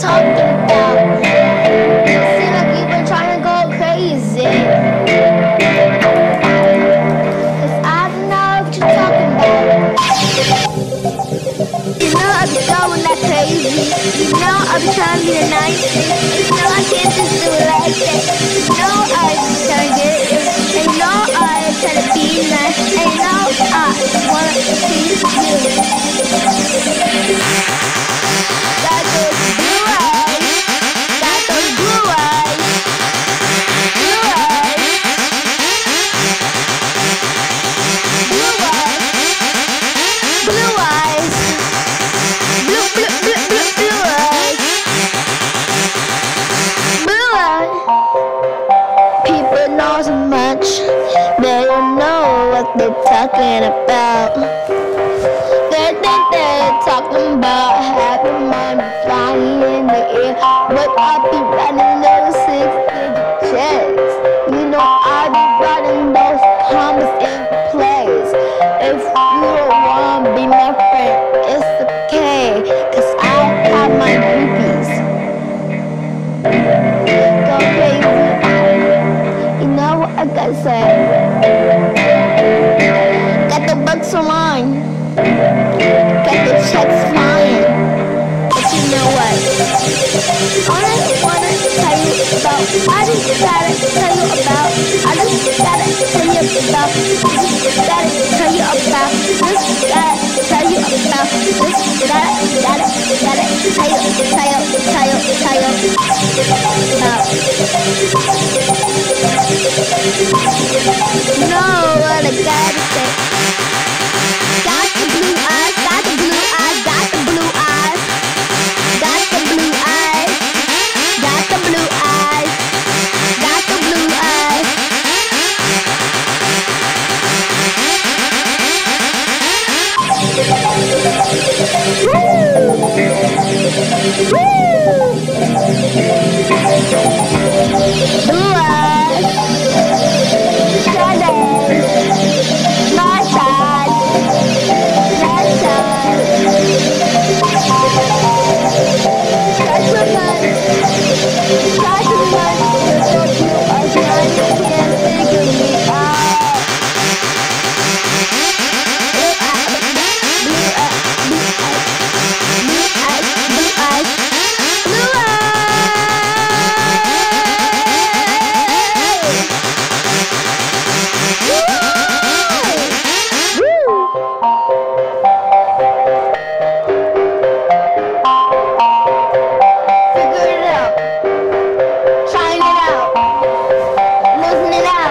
talking about? You seem like you've been trying to go crazy. Cause I don't know what you're talking about. You know I'll be going that crazy. You know I'll be trying to be the nicest. knows much. They don't know what they're talking about. They think they're talking about having money flying in the air, but I'll be No! nila.